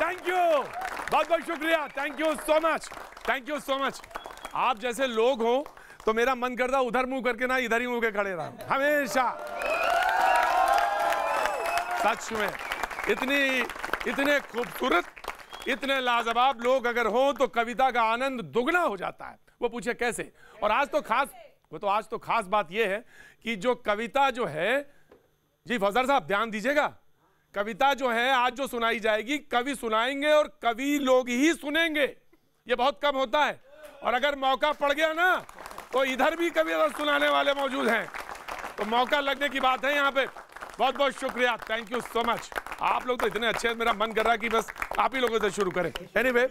Thank you बहुत बहुत शुक्रिया. Thank you so much thank you so much आप जैसे लोग हो तो मेरा मन करता उधर मुँह करके ना, इधर ही मुँह के खड़े रहा. हमेशा. सच में. इतनी, इतने खूबसूरत, इतने लाजवाब लोग अगर हो तो कविता का आनंद दुगना हो जाता है. वो पूछे कैसे? और आज तो खास, वो तो आज तो खास बात यह है कि जो कविता जो है, जी फजर साहब, ध्यान दीजिएगा. कविता जो है, आज जो सुनाई जाएगी, कवि सुनाएँगे और कवि लोग ही सुनेंगे। ये बहुत कम होता है। और अगर मौका पड़ गया ना तो इधर भी कवि सुनाने वाले मौजूद हैं। तो मौका लगने की बात है यहाँ पे। बहुत बहुत शुक्रिया। थैंक यू सो मच आप लोग तो इतने अच्छे हैं, मेरा मन कर रहा है कि बस आप ही लोगों से शुरू करें। एनीवे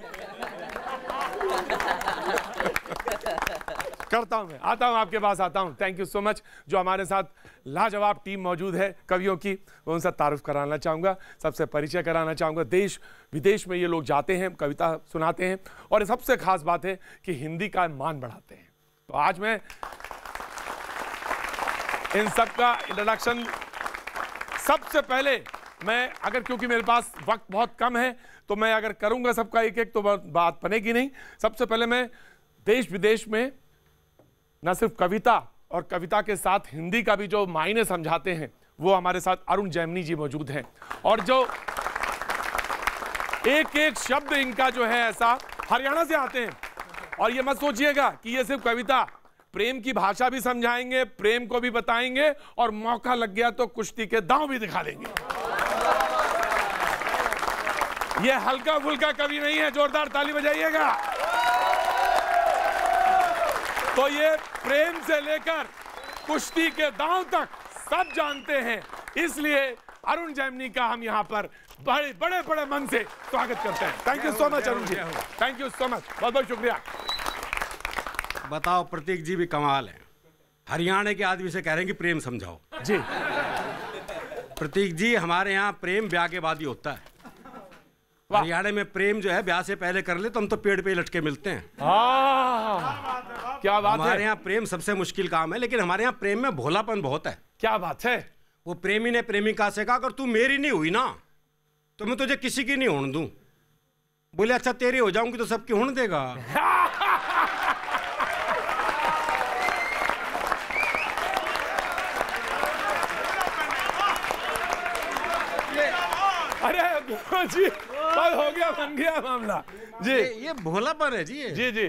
करता हूँ मैं। आता हूँ, आपके पास आता हूँ। थैंक यू सो मच जो हमारे साथ लाजवाब टीम मौजूद है कवियों की। मैं उनसे तारुफ कराना चाहूँगा, सबसे परिचय कराना चाहूँगा। देश, विदेश में ये लोग जाते हैं, कविता सुनाते हैं, और सबसे खास बात है कि हिंदी का मान बढ़ाते हैं। तो आज मैं इन सब का इंट्रोडक्शन सबसे पहले मैं, अगर क्योंकि मेरे पास वक्त बहुत कम है तो मैं अगर करूँगा सबका एक एक तो बात बनेगी नहीं। सबसे पहले मैं देश विदेश में न सिर्फ़ कविता और कविता के साथ हिंदी का भी जो मायने समझाते हैं, वो हमारे साथ अरुण जैमनी जी मौजूद हैं। और जो एक एक शब्द इनका जो है ऐसा हरियाणा से आते हैं। और ये मत सोचिएगा कि ये सिर्फ़ कविता प्रेम की भाषा भी समझाएँगे प्रेम को भी बताएँगे और मौका लग गया तो कुश्ती के दांव भी दिखा देंगे ये हल्का फुल्का कवि नहीं है जोरदार ताली बजाइएगा। तो ये प्रेम से लेकर कुश्ती के दांव तक सब जानते हैं। इसलिए अरुण जैमनी का हम यहाँ पर बड़े बड़े बड़े मन से स्वागत करते हैं। Thank you so much Arun ji. Thank you so much बहुत बहुत शुक्रिया। बताओ प्रतीक जी भी कमाल है। हरियाणा के आदमी से कह रहे हैं कि प्रेम समझाओ। जी। प्रतीक जी हमारे यहाँ प्रेम ब्याह के बाद ही होता है। हरियाणा में प्रेम जो है ब्याह से पहले कर ले तो हम तो पेड़ पे लटके मिलते हैं। हाँ। क्या बात हमारे यहाँ प्रेम सबसे मुश्किल काम है लेकिन हमारे यहाँ प्रेम में भोलापन बहुत है। क्या बात है। वो प्रेमी ने प्रेमिका से कहा अगर तू मेरी नहीं हुई ना तो मैं तुझे किसी की नहीं होने दूँ। बोले अच्छा तेरी हो जाऊँगी तो सबकी होने देगा। अरे जी बस हो गया बन गया मामला। जी। ये, भोलापन है जी जी जी।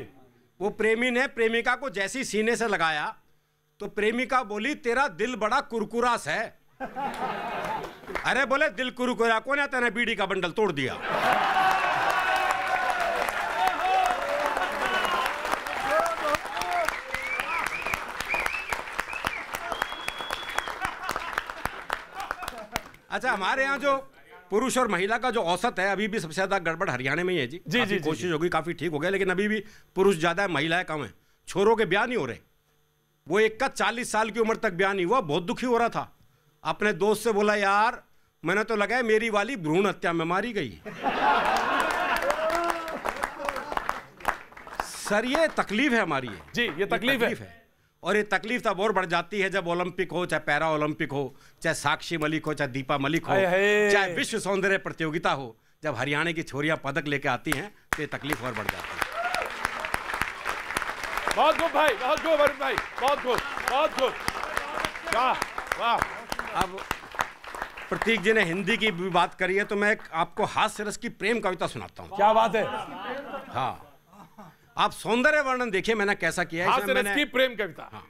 वो प्रेमी ने प्रेमिका को जैसी सीने से लगाया तो प्रेमिका बोली तेरा दिल बड़ा कुरकुरास है। अरे बोले दिल कुरकुरा कौन है तेने बीड़ी का बंडल? तोड़ दिया। अच्छा हमारे यहाँ जो पुरुष और महिला का जो औसत है अभी भी सबसे ज़्यादा गड़बड़ हरियाणा में ही है जी। जी, जी, जी, कोशिश होगी काफ़ी ठीक हो गया लेकिन अभी भी पुरुष ज़्यादा है महिलाएँ कम है। छोरों के ब्याह नहीं हो रहे। वो एक का चालीस साल की उम्र तक ब्याह नहीं हुआ बहुत दुखी हो रहा था। अपने दोस्त से बोला यार मैंने तो लगाया मेरी वाली भ्रूण हत्या में मारी गई सर ये तकलीफ़ है हमारी ये। जी ये तकलीफ़ है। और ये तकलीफ़ तब और बढ़ जाती है जब ओलंपिक हो चाहे पैरा ओलंपिक हो चाहे साक्षी मलिक हो चाहे दीपा मलिक हो। चाहे विश्व सौंदर्य प्रतियोगिता हो जब हरियाणा की छोरियाँ पदक लेके आती हैं तो ये तकलीफ़ और बढ़ जाती है। बहुत खूब भाई बहुत खूब अरुण भाई बहुत खूब बहुत खूब। वाह वाह। अब प्रतीक जी ने हिंदी की भी बात करी है तो मैं आपको हास्य रस की प्रेम कविता सुनाता हूँ। क्या बात है। हाँ। आप सौंदर्य वर्णन देखिए मैंने कैसा किया है। इसमें मैंने प्रेम कविता। हाँ।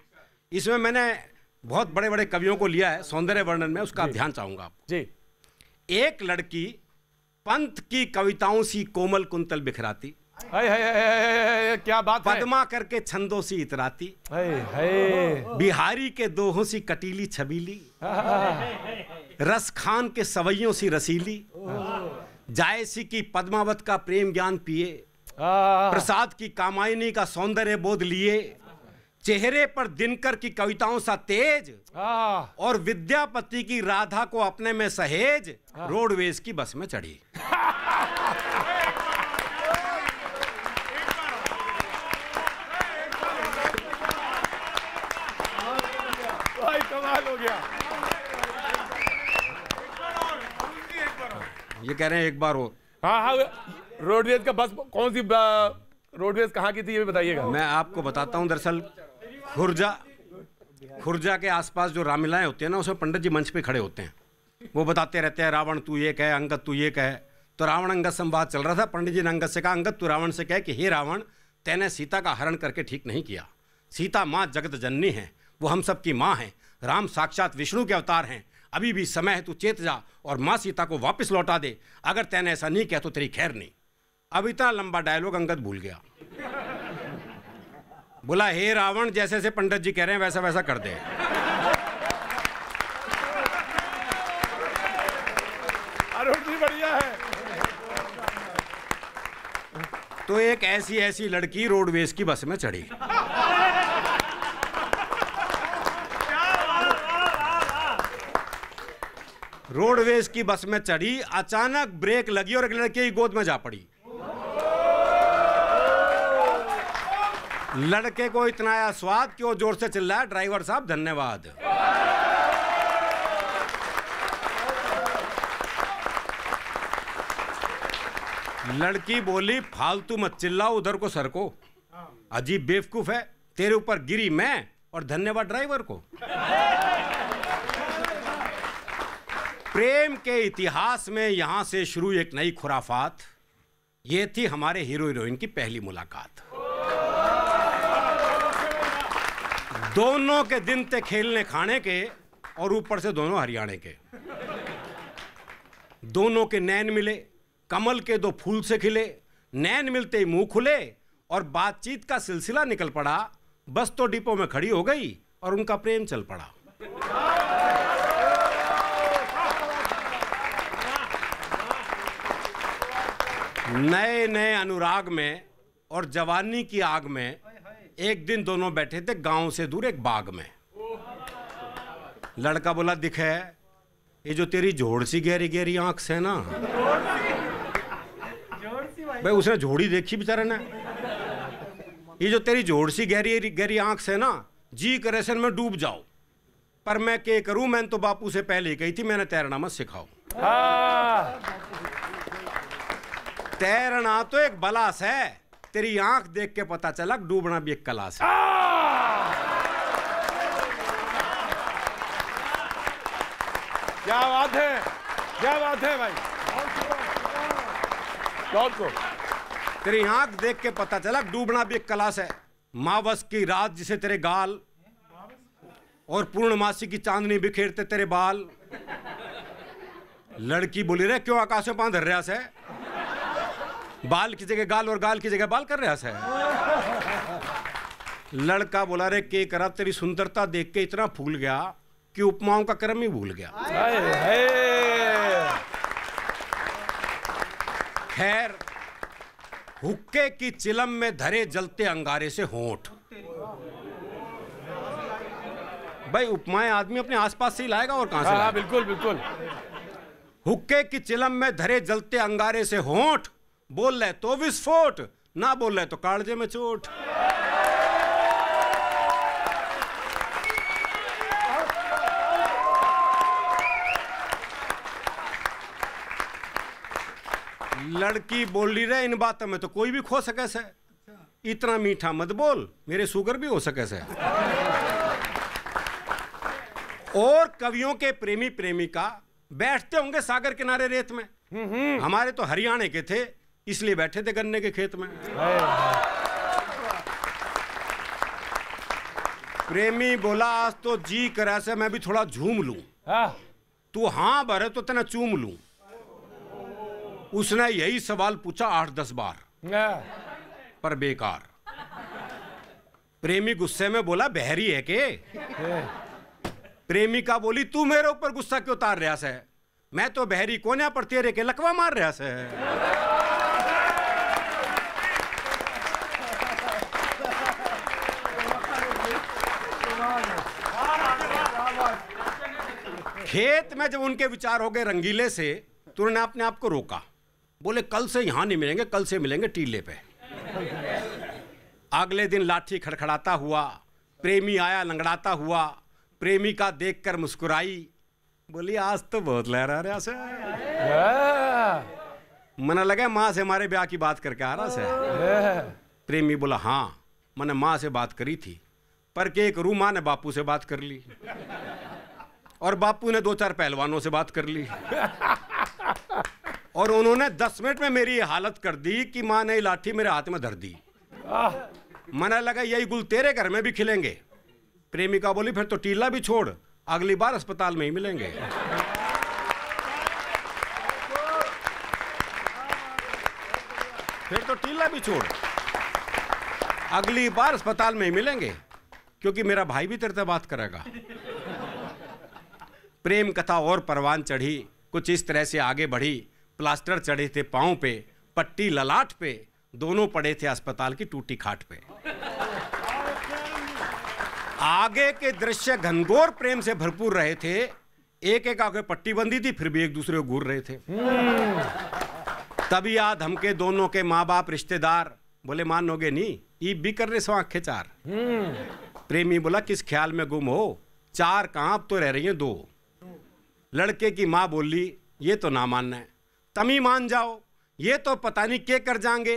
इसमें मैंने बहुत बड़े बड़े कवियों को लिया है सौंदर्य वर्णन में उसका ध्यान चाहूँगा आप जी। एक लड़की पंथ की कविताओं सी कोमल कुंतल बिखराती। हाय, हाय, हाय, क्या बात है। पद्मा करके छंदों सी इतराती। बिहारी के दोहों सी कटीली छबीली। रस खान के सवैयों सी रसीली। जायसी की पद्मावत का प्रेम ज्ञान पिए। प्रसाद की कामायनी का सौंदर्य बोध लिए चेहरे पर दिनकर की कविताओं सा तेज और विद्यापति की राधा को अपने में सहेज रोडवेज़ की बस में चढ़ी। हो गया। ये कह रहे हैं एक बार और हाँ हाँ। रोडवेज़ का बस कौन सी रोडवेज़ कहाँ की थी, ये बताइएगा। मैं आपको बताता हूँ दरअसल, खुर्जा खुर्जा के आसपास जो रामलीलाएँ होती हैं ना, उसमें पंडित जी मंच पे खड़े होते हैं। वो बताते रहते हैं, रावण तू ये कहे, अंगद तू ये कहे। तो रावण अंगद संवाद चल रहा था, पंडित जी ने अंगद से कहा, अंगद तू रावण से कहे कि, हे रावण, तैने सीता का हरण करके ठीक नहीं किया। सीता माँ जगत जननी है, वो हम सब की माँ है। राम साक्षात विष्णु के अवतार हैं। अभी भी समय है, तू चेत जा और माँ सीता को वापस लौटा दे। अगर तैने ऐसा नहीं किया तो तेरी खैर नहीं। अब इतना लंबा डायलॉग अंगद भूल गया। बोला हे रावण जैसे जैसे पंडित जी कह रहे हैं वैसा वैसा कर दे। अरुण जी बढ़िया है। तो एक ऐसी ऐसी लड़की रोडवेज़ की बस में चढ़ी। रोडवेज़ की बस में चढ़ी अचानक ब्रेक लगी और एक लड़के की गोद में जा पड़ी। लड़के को इतना आया स्वाद, क्यों ज़ोर से चिल्लाया ड्राइवर साहब, धन्यवाद। लड़की बोली, फालतू मत चिल्लाओ, उधर को सर को। अजीब बेवकूफ़ है, तेरे ऊपर गिरी मैं, और धन्यवाद ड्राइवर को। प्रेम के इतिहास में यहाँ से शुरू एक नई खुराफात। ये थी हमारे हीरो हीरोइन की पहली मुलाकात। दोनों के दिन थे खेलने खाने के और ऊपर से दोनों हरियाणे के। दोनों के नैन मिले, कमल के दो फूल से खिले, नैन मिलते ही मुँह खुले और बातचीत का सिलसिला निकल पड़ा। बस तो डिपो में खड़ी हो गई और उनका प्रेम चल पड़ा। नए नए अनुराग में और जवानी की आग में एक दिन दोनों बैठे थे गाँव से दूर एक बाग में। लड़का बोला दिखे ये जो तेरी जोड़ सी गहरी गहरी आँख से ना? भाई उसने जोड़ी देखी बेचारे ने। ये जो तेरी जोड़ सी गहरी गहरी आँख से ना जी करे करेशन में डूब जाओ पर मैं के करूँ मैंने तो बापू से पहले ही कही थी मैंने तैरना मत सिखाओ हाँ। तैरना तो एक बलास है। तेरी आँख देख के पता चला डूबना भी एक कलास है। क्या बात है क्या बात है भाई। को? तेरी आँख देख के पता चला डूबना भी एक कलास है मावस की रात जिसे तेरे गाल और पूर्णमासी की चांदनी बिखेरते तेरे बाल। लड़की बोली रे क्यों आकाश में धर रहा से बाल की जगह गाल और गाल की जगह बाल कर रहा से लड़का बोला रे के करा तेरी सुंदरता देख के इतना फूल गया कि उपमाओं का क्रम ही भूल गया। खैर हुक्के की चिलम में धरे जलते अंगारे से होठ। भाई उपमाएँ आदमी अपने आसपास से ही लाएगा और कहाँ से हाँ हाँ, लाएगा? बिल्कुल बिल्कुल। हुक्के की चिलम में धरे जलते अंगारे से होंठ बोल रहे तो विस्फोट। ना बोल रहे तो कालजे में चोट। लड़की बोल रही रहे इन बातों में तो कोई भी खो सके से। इतना मीठा मत बोल मेरे शुगर भी हो सके से। और कवियों के प्रेमी प्रेमिका बैठते होंगे सागर किनारे रेत में। हमारे तो हरियाणा के थे इसलिए बैठे थे गन्ने के खेत में। प्रेमी बोला आज तो जी करा से मैं भी थोड़ा झूम लूँ। हाँ। तू हाँ भरे तो तेना चूम लूँ। उसने यही सवाल पूछा आठ दस बार। हाँ, पर बेकार। प्रेमी गुस्से में बोला बहरी है के? प्रेमिका बोली तू मेरे ऊपर गुस्सा क्यों उतार रहा से मैं तो बहरी कोने पर तेरे के लकवा मार रहा से खेत में जब उनके विचार हो गए रंगीले से तो उन्होंने अपने आप को रोका। बोले, कल से यहाँ नहीं मिलेंगे, कल से मिलेंगे टीले पे। अगले दिन लाठी खड़खड़ाता हुआ, प्रेमी आया, लंगड़ाता हुआ, प्रेमी का देख कर मुस्कुराई। बोली, आज तो बहुत लहरा रहा से। मैंने लगा, माँ से हमारे ब्याह की बात करके आ रहा से? प्रेमी बोला हाँ मैंने माँ से बात करी थी, पर के एक रू माँ ने बापू से बात कर ली। और बापू ने दो चार पहलवानों से बात कर ली। और उन्होंने दस मिनट में मेरी हालत कर दी कि माँ ने लाठी मेरे हाथ में धर दी। मैंने लगा यही गुल तेरे घर में भी खिलेंगे। प्रेमिका बोली फिर तो टीला भी छोड़ अगली बार अस्पताल में ही मिलेंगे। फिर तो टीला भी छोड़ अगली बार अस्पताल में ही मिलेंगे क्योंकि मेरा भाई भी तेरे से बात करेगा। प्रेम कथा और परवान चढ़ी, कुछ इस तरह से आगे बढ़ी। प्लास्टर चढ़े थे पाँव पे, पट्टी ललाट पे, दोनों पड़े थे अस्पताल की टूटी खाट पे। आगे के दृश्य घनघोर प्रेम से भरपूर रहे थे। एक एक आगे पट्टी बंदी थी, फिर भी एक दूसरे को घूर रहे थे। तभी याद हमके दोनों के माँ बाप रिश्तेदार बोले मानोगे नहीं ईब भी कर रहे सो आँखें चार। प्रेमी बोला, किस ख्याल में गुम हो? चार कहाँ तो रह रही हैं दो। लड़के की माँ बोली ये तो ना मानना है। तम ही मान जाओ। ये तो पता नहीं क्या कर जाएँगे।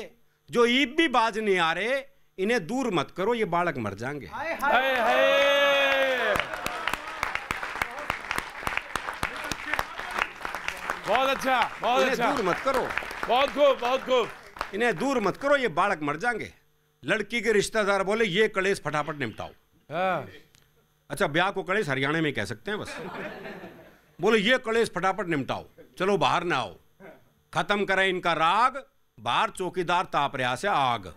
जो ईब भी बाज नहीं आ रहे इन्हें दूर मत करो ये बालक मर जाएँगे। हाय हाय। बहुत अच्छा बहुत इन्हें अच्छा। दूर मत करो। बहुत खूब बहुत खूब। इन्हें दूर मत करो ये बालक मर जाएँगे। लड़की के रिश्तेदार बोले ये कलेश फटाफट निपटाओ। हाँ, अच्छा ब्याह को कलेश हरियाणा में कह सकते हैं बस। बोले ये कलेश फटाफट निपटाओ। चलो बाहर ना आओ। खत्म करें इनका राग बाहर चौकीदार ताप रहा से आग।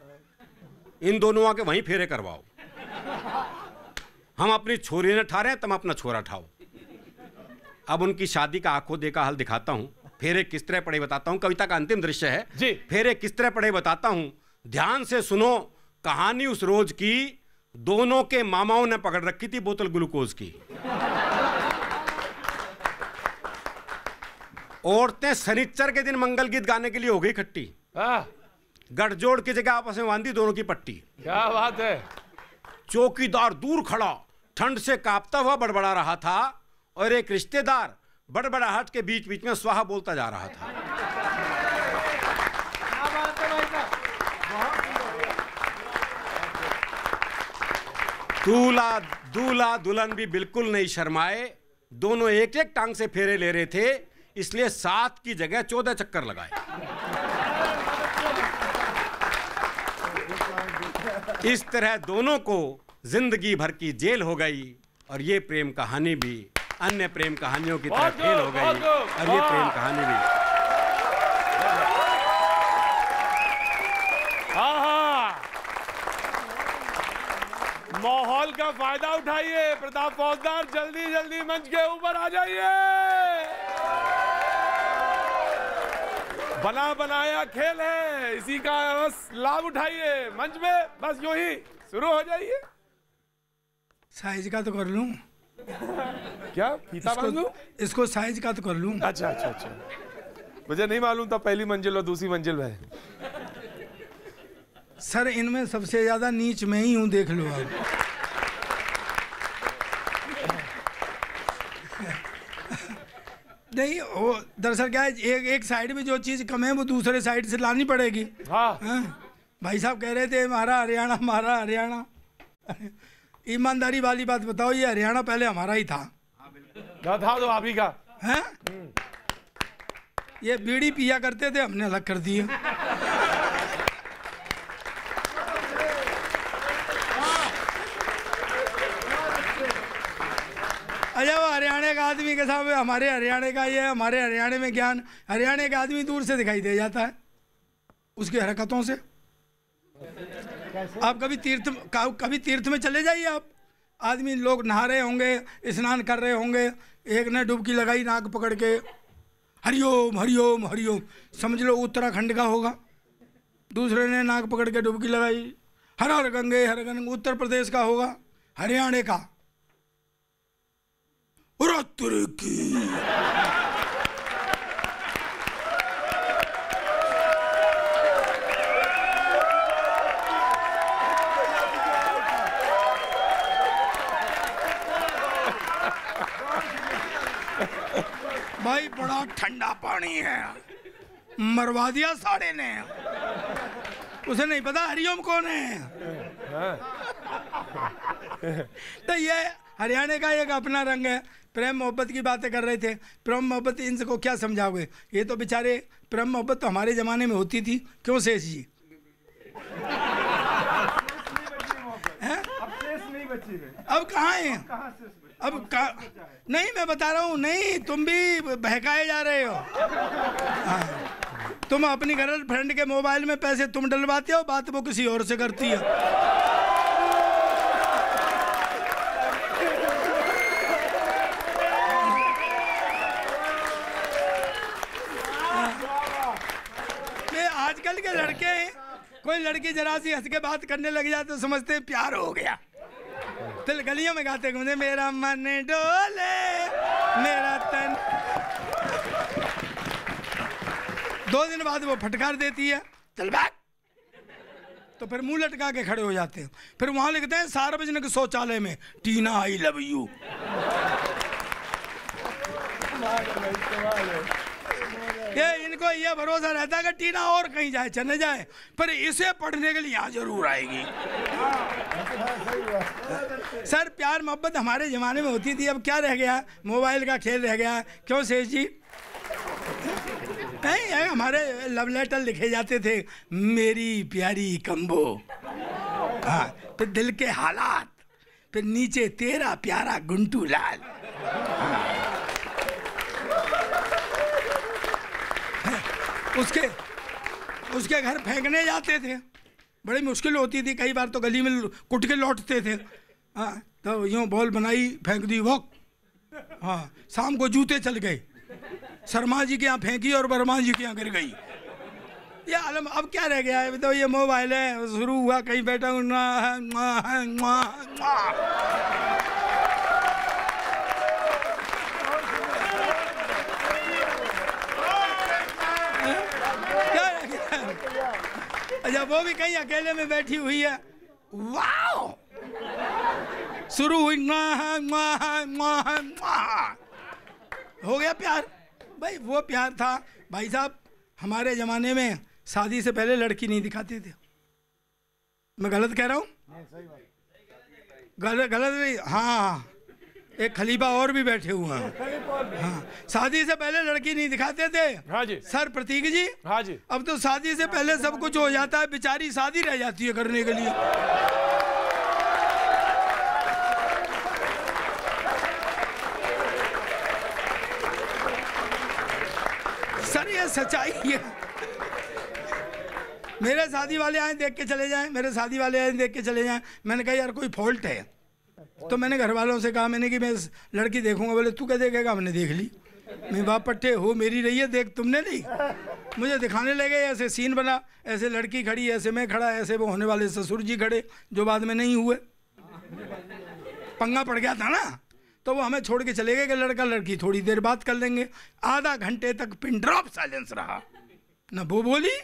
इन दोनों आके वहीं फेरे करवाओ। हम अपनी छोरी ने ठारे हैं तुम अपना छोरा ठाओ। अब उनकी शादी का आँखों देखा हाल दिखाता हूँ। फेरे किस तरह पड़े बताता हूँ। कविता का अंतिम दृश्य है। जी। फेरे किस तरह पड़े बताता हूँ। ध्यान से सुनो कहानी उस रोज की दोनों के मामाओं ने पकड़ रखी थी बोतल ग्लूकोज की। औरतें शनिच्चर के दिन मंगल गीत गाने के लिए हो गई इकट्ठी हाँ, गठजोड़ की जगह आपस में बांधी दोनों की पट्टी। क्या बात है। चौकीदार दूर खड़ा ठंड से कांपता हुआ बड़बड़ा रहा था और एक रिश्तेदार बड़बड़ाहट के बीच बीच में स्वाहा बोलता जा रहा था। दूल्हा दूल्हा दुल्हन भी बिल्कुल नहीं शर्माए। दोनों एक एक टांग से फेरे ले रहे थे। इसलिए सात की जगह चौदह चक्कर लगाए। इस तरह दोनों को ज़िंदगी भर की जेल हो गई और ये प्रेम कहानी भी अन्य प्रेम कहानियों की तरह फेल हो गई और ये प्रेम कहानी भी। हाँ हाँ। माहौल का फ़ायदा उठाइए प्रताप फौजदार जल्दी जल्दी मंच के ऊपर आ जाइए। बना बनाया खेल है। इसी का बस लाभ उठाइए। मंच में बस यूँ ही शुरू हो जाइए। साइज़ का तो कर लूँ। क्या? फीता इसको इसको साइज़ का तो कर लूँ। अच्छा अच्छा अच्छा। मुझे नहीं मालूम था पहली मंजिल और दूसरी मंजिल में। सर इनमें सबसे ज़्यादा नीच में ही हूँ देख लो आप। नहीं वो दरअसल क्या है एक एक साइड में जो चीज़ कम है वो दूसरे साइड से लानी पड़ेगी। हाँ। हाँ? भाई साहब कह रहे थे हमारा हरियाणा हमारा हरियाणा। ईमानदारी वाली बात बताओ ये हरियाणा पहले हमारा ही था। क्या था तो आप ही का। हैं? ये बीड़ी पिया करते थे हमने अलग कर दिया अच्छा वो हरियाणा का आदमी के साथ हमारे हरियाणा का ये हमारे हरियाणा में ज्ञान, हरियाणा का आदमी दूर से दिखाई दे जाता है, उसकी हरकतों से। आप कभी तीर्थ कभी तीर्थ में चले जाइए आप। आदमी लोग नहा रहे होंगे, स्नान कर रहे होंगे, एक ने डुबकी लगाई नाक पकड़ के, हरिओम हरिओम हरिओम, समझ लो उत्तराखंड का होगा। दूसरे ने नाक पकड़ के डुबकी लगाई, हर हर गंगे हर गंगे उत्तर प्रदेश का होगा, हरियाणा का। भाई बड़ा ठंडा पानी है। मरवा दिया साड़े ने। उसे नहीं पता हरिओम कौन है। हाँ, तो ये हरियाणा का एक अपना रंग है। प्रेम मोहब्बत की बातें कर रहे थे। प्रेम मोहब्बत इनको क्या समझाओगे? ये तो बेचारे, प्रेम मोहब्बत तो हमारे ज़माने में होती थी। क्यों शेष जी अब कहाँ हैं? अब कहा नहीं, मैं बता रहा हूँ, नहीं, तुम भी बहकाए जा रहे हो। हाँ। तुम अपनी गर्ल फ्रेंड के मोबाइल में पैसे तुम डलवाते हो, बात वो किसी और से करती है। लड़की जरा सी हंस के बात करने लग जाए तो समझते प्यार हो गया। दिल गलियों में गाते घूमते मेरा मन डोले मेरा तन। दो दिन बाद वो फटकार देती है। चल बैक तो फिर मुँह लटका के खड़े हो जाते हैं। फिर वहाँ लिखते हैं सार्वजनिक शौचालय में टीना आई लव यू ये इनको ये भरोसा रहता है कि टीना और कहीं जाए, चले जाए। पर इसे पढ़ने के लिए यहाँ ज़रूर आएगी। सर, प्यार मोहब्बत हमारे ज़माने में होती थी, अब क्या रह गया? मोबाइल का खेल रह गया। क्यों शेष जी? नहीं हमारे लव लेटर लिखे जाते थे, मेरी प्यारी कम्बो हाँ फिर दिल के हालात, फिर नीचे तेरा प्यारा गुंटू लाल। उसके उसके घर फेंकने जाते थे। बड़ी मुश्किल होती थी, कई बार तो गली में कुट के लौटते थे। हाँ तो यूँ बॉल बनाई, फेंक दी, वॉक। हाँ शाम को जूते चल गए। शर्मा जी के यहाँ फेंकी और वर्मा जी के यहाँ गिर गई। ये आलम अब क्या रह गया? है तो ये मोबाइल है, शुरू हुआ, कहीं बैठा हूँ ना है, ना है, ना है, ना है। क्या रह गया है? अच्छा वो भी कहीं अकेले में बैठी हुई है। वाओ! शुरू हुई है, है, है, है। हो गया प्यार? भाई वो प्यार था। भाई साहब हमारे ज़माने में शादी से पहले लड़की नहीं दिखाते थे। मैं गलत कह रहा हूँ? गलत गलत नहीं हाँ। एक खलीफा और भी बैठे हुए हैं। हाँ शादी से पहले लड़की नहीं दिखाते थे? हाँ जी। सर प्रतीक जी? हाँ जी। अब तो शादी से पहले सब कुछ हो जाता है बेचारी शादी रह जाती है करने के लिए। सर ये सच्चाई है। मेरे शादी वाले आए देख के चले जाएँ मेरे शादी वाले आए देख के चले जाएँ। मैंने कहा यार कोई फॉल्ट है? तो मैंने घर वालों से कहा, मैंने कि मैं लड़की देखूँगा। बोले, तू क्या देखेगा हमने देख ली। मैं बाप पट्टे, हो, मेरी रही है, देख, तुमने नहीं? मुझे दिखाने लगे, ऐसे सीन बना, ऐसे लड़की खड़ी, ऐसे मैं खड़ा, ऐसे वो होने वाले ससुर जी खड़े, जो बाद में नहीं हुए। पंगा पड़ गया था ना तो वो हमें छोड़ के चले गए कि लड़का लड़की, थोड़ी देर बात कर लेंगे। आधा घंटे तक पिन ड्रॉप साइलेंस रहा। न वो बोली,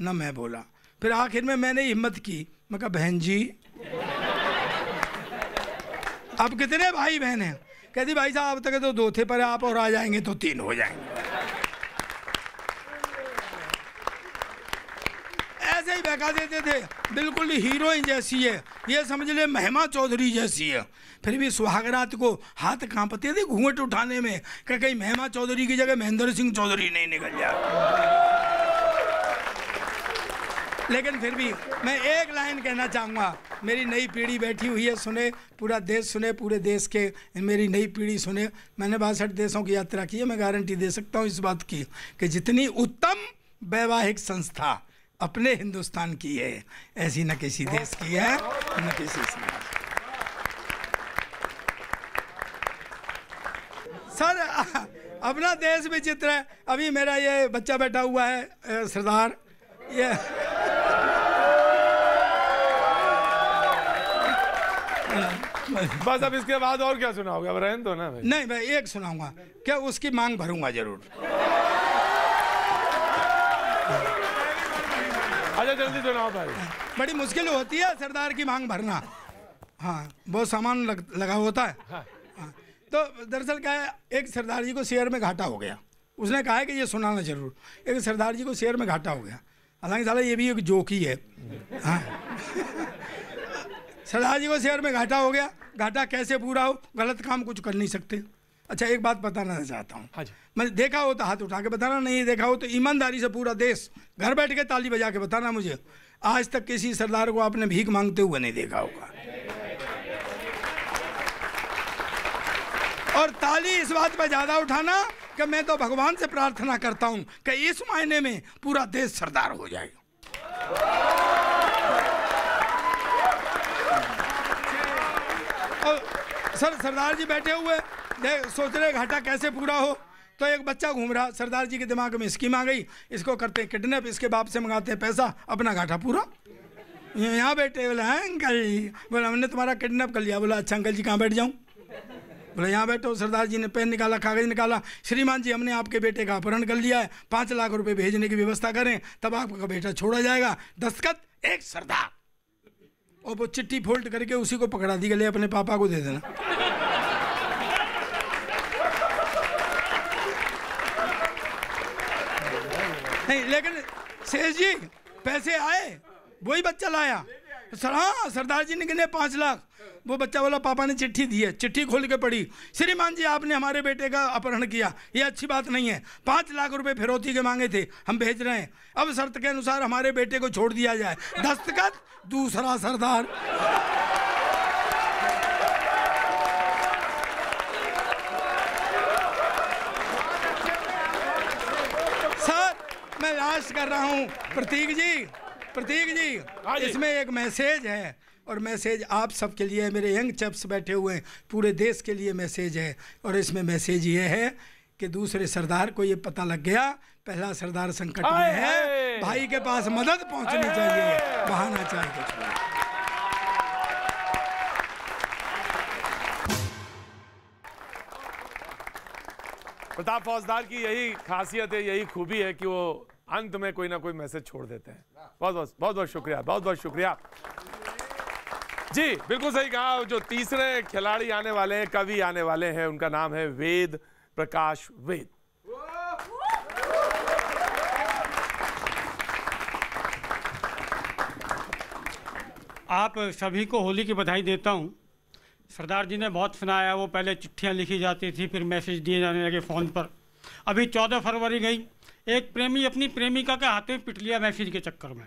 न मैं बोला। फिर आखिर में मैंने हिम्मत की। मैं कहा, बहन जी आप कितने भाई बहन हैं? कहती, भाई साहब, अब तक तो दो थे पर आप और आ जाएँगे तो तीन हो जाएँगे। ऐसे ही बहका देते थे। बिल्कुल हीरोइन जैसी है। ये समझ ले, महिमा चौधरी जैसी है। फिर भी सुहागरात को हाथ कांपते थे घूंघट उठाने में। कहीं महिमा चौधरी की जगह महेंद्र सिंह चौधरी नहीं निकल जाए लेकिन फिर भी मैं एक लाइन कहना चाहूँगा, मेरी नई पीढ़ी बैठी हुई है, सुने, पूरा देश सुने, पूरे देश के मेरी नई पीढ़ी सुने। मैंने बासठ देशों की यात्रा की है, मैं गारंटी दे सकता हूँ इस बात की कि जितनी उत्तम वैवाहिक संस्था अपने हिंदुस्तान की है, ऐसी न किसी देश की है, न किसी समाज सर, अपना देश विचित्र है। अभी मेरा ये बच्चा बैठा हुआ है सरदार। ये बस अब इसके बाद और क्या सुनाओगे? अब रहन दो ना भाई। नहीं मैं एक सुनाऊँगा। क्या उसकी मांग भरूँगा ज़रूर। अच्छा जल्दी सुनाओ भाई। बड़ी मुश्किल होती है सरदार की मांग भरना। हाँ बहुत सामान लग, लगा होता है। हाँ। तो दरअसल क्या है एक सरदार जी को शेयर में घाटा हो गया। उसने कहा है कि ये सुनाना ज़रूर। एक सरदार जी को शेयर में घाटा हो गया। हालाँकि साला ये भी एक जोक ही है। हाँ। सरदार जी को शेयर में घाटा हो गया। घाटा कैसे पूरा हो? गलत काम कुछ कर नहीं सकते। अच्छा एक बात बताना चाहता हूँ। हाँ। मैंने देखा हो तो हाथ उठा के बताना नहीं देखा हो तो ईमानदारी से पूरा देश घर बैठ के ताली बजा के बताना मुझे। आज तक किसी सरदार को आपने भीख मांगते हुए नहीं देखा होगा। और ताली इस बात पर ज़्यादा उठाना कि मैं तो भगवान से प्रार्थना करता हूँ कि इस महीने में पूरा देश सरदार हो जाएगा। सर, सरदार जी बैठे हुए सोच रहे घाटा कैसे पूरा हो। तो एक बच्चा घूम रहा, सरदार जी के दिमाग में स्कीम आ गई। इसको करते हैं किडनैप, इसके बाप से मंगाते हैं पैसा, अपना घाटा पूरा। यहाँ बैठे बोले हाँ अंकल बोले, हमने तुम्हारा किडनैप कर लिया। बोला अच्छा अंकल जी, कहाँ बैठ जाऊँ? बोला, यहाँ बैठो, सरदार जी ने पेन निकाला, कागज़ निकाला। श्रीमान जी, हमने आपके बेटे का अपहरण कर लिया है। पाँच लाख रुपए भेजने की व्यवस्था करें, तब आपका बेटा छोड़ा जाएगा। दस्तखत, एक सरदार। और वो चिट्ठी फोल्ड करके उसी को पकड़ा दी, गले अपने पापा को दे देना। नहीं, लेकिन शेष जी, पैसे आए, वही बच्चा लाया। सर हाँ सरदार जी ने गिने पाँच लाख? वो बच्चा बोला, पापा ने चिट्ठी दी है। चिट्ठी खोल के पढ़ी। श्रीमान जी, आपने हमारे बेटे का अपहरण किया। ये अच्छी बात नहीं है। पाँच लाख रुपए फिरौती के मांगे थे। हम भेज रहे हैं। अब शर्त के अनुसार हमारे बेटे को छोड़ दिया जाए। दस्तखत, दूसरा सरदार। सर, मैं लास्ट कर रहा हूँ। प्रतीक जी प्रतीक हाँ जी। इसमें एक मैसेज है और मैसेज आप सबके लिए है मेरे यंग चप्स बैठे हुए हैं पूरे देश के लिए मैसेज है और इसमें मैसेज ये है कि दूसरे सरदार को ये पता लग गया पहला सरदार संकट में है भाई के पास मदद पहुंचनी चाहिए। बहाना चाहिए प्रताप फौजदार की यही खासियत है यही खूबी है कि वो अंत में कोई ना कोई मैसेज छोड़ देते हैं। बहुत बहुत बहुत बहुत शुक्रिया, बहुत बहुत शुक्रिया। जी, बिल्कुल सही कहा, जो तीसरे खिलाड़ी आने वाले हैं, कवि आने वाले हैं, उनका नाम है वेद प्रकाश वेद। आप सभी को होली की बधाई देता हूँ। सरदार जी ने बहुत सुनाया, वो पहले चिट्ठियाँ लिखी जाती थी, फिर मैसेज दिए जाने लगे फ़ोन पर। अभी चौदह फरवरी गई एक प्रेमी अपनी प्रेमिका के हाथ में पिट लिया मैसेज के चक्कर में।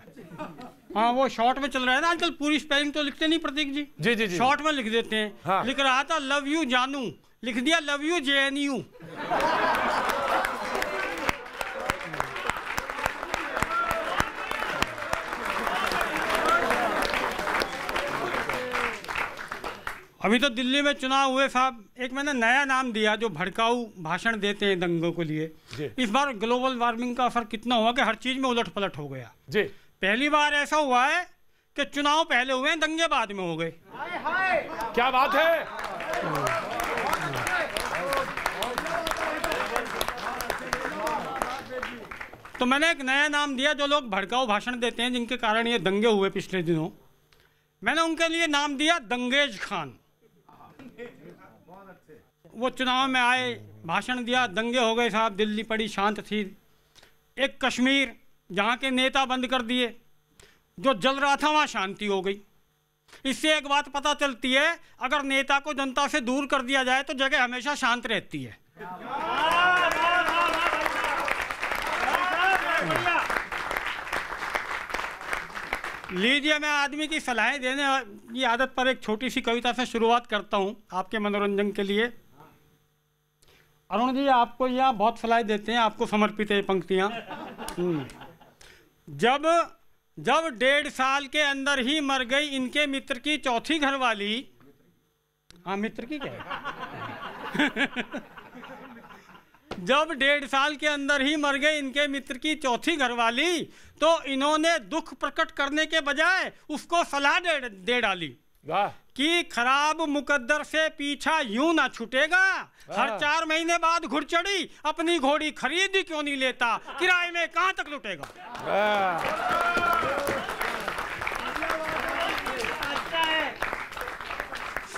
हाँ वो शॉर्ट में चल रहा है ना आजकल पूरी स्पेलिंग तो लिखते नहीं प्रतीक जी। जी, जी, जी। शॉर्ट में लिख देते हैं। हाँ। लिख रहा था लव यू जानू। लिख दिया love you J N U. अभी तो दिल्ली में चुनाव हुए साहब। एक मैंने नया नाम दिया जो भड़काऊ भाषण देते हैं दंगों के लिए। इस बार ग्लोबल वार्मिंग का असर कितना हुआ कि हर चीज़ में उलट पलट हो गया। जी। पहली बार ऐसा हुआ है कि चुनाव पहले हुए हैं दंगे बाद में हो गए। क्या बात है? तो मैंने एक नया नाम दिया जो लोग भड़काऊ भाषण देते हैं जिनके कारण ये दंगे हुए पिछले दिनों। मैंने उनके लिए नाम दिया दंगेज खान। वो चुनाव में आए, भाषण दिया, दंगे हो गए साहब, दिल्ली पड़ी, शांत थी। एक कश्मीर, जहाँ के नेता बंद कर दिए, जो जल रहा था वहाँ शांति हो गई। इससे एक बात पता चलती है, अगर नेता को जनता से दूर कर दिया जाए तो जगह हमेशा शांत रहती है। लीजिए, मैं आदमी की सलाहें देने की आदत पर एक छोटी सी कविता से शुरुआत करता हूँ, आपके मनोरंजन के लिए। अरुण जी आपको यह बहुत सलाहें देते हैं आपको समर्पित है पंक्तियाँ। हम्म। जब जब डेढ़ साल के अंदर ही मर गई इनके मित्र की चौथी घरवाली हाँ मित्र की क्या जब डेढ़ साल के अंदर ही मर गए इनके मित्र की चौथी घरवाली तो इन्होंने दुख प्रकट करने के बजाय उसको सलाह दे, दे डाली। कि खराब मुकद्दर से पीछा यूँ ना छूटेगा। हर। चार महीने बाद घुड़चड़ी अपनी घोड़ी खरीद क्यों नहीं लेता? किराए में कहाँ तक लुटेगा?